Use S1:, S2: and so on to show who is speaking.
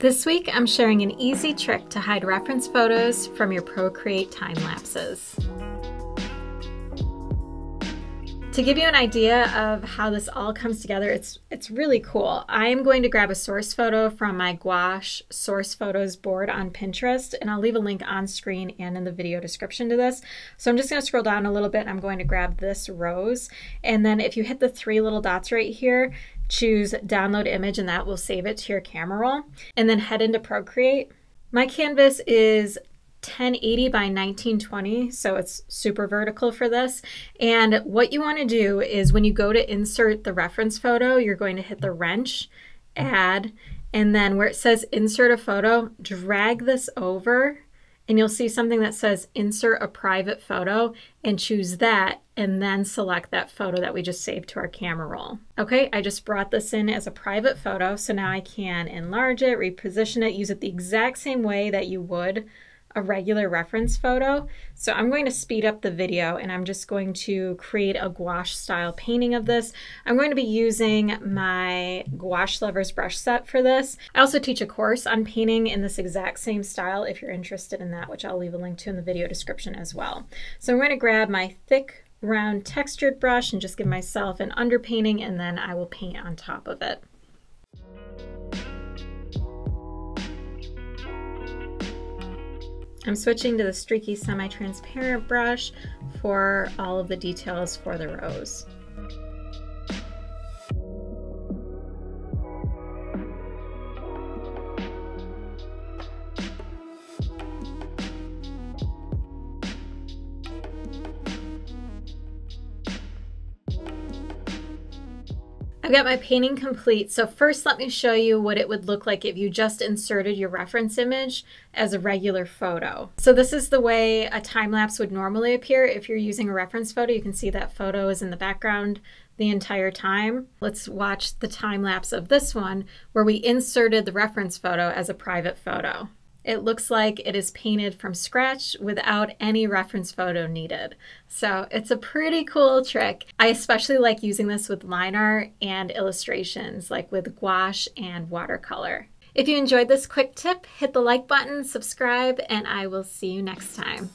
S1: This week, I'm sharing an easy trick to hide reference photos from your Procreate time lapses. To give you an idea of how this all comes together, it's it's really cool. I'm going to grab a source photo from my gouache source photos board on Pinterest, and I'll leave a link on screen and in the video description to this. So I'm just going to scroll down a little bit. I'm going to grab this rose, and then if you hit the three little dots right here, choose download image and that will save it to your camera roll and then head into Procreate. My canvas is 1080 by 1920, so it's super vertical for this. And what you want to do is when you go to insert the reference photo, you're going to hit the wrench, add, and then where it says insert a photo, drag this over and you'll see something that says insert a private photo and choose that and then select that photo that we just saved to our camera roll. Okay, I just brought this in as a private photo, so now I can enlarge it, reposition it, use it the exact same way that you would a regular reference photo. So I'm going to speed up the video and I'm just going to create a gouache style painting of this. I'm going to be using my gouache lovers brush set for this. I also teach a course on painting in this exact same style if you're interested in that, which I'll leave a link to in the video description as well. So I'm going to grab my thick round textured brush and just give myself an underpainting and then I will paint on top of it. I'm switching to the streaky semi-transparent brush for all of the details for the rose. I've got my painting complete. So first let me show you what it would look like if you just inserted your reference image as a regular photo. So this is the way a time lapse would normally appear. If you're using a reference photo, you can see that photo is in the background the entire time. Let's watch the time lapse of this one where we inserted the reference photo as a private photo. It looks like it is painted from scratch without any reference photo needed. So it's a pretty cool trick. I especially like using this with line art and illustrations like with gouache and watercolor. If you enjoyed this quick tip, hit the like button, subscribe, and I will see you next time.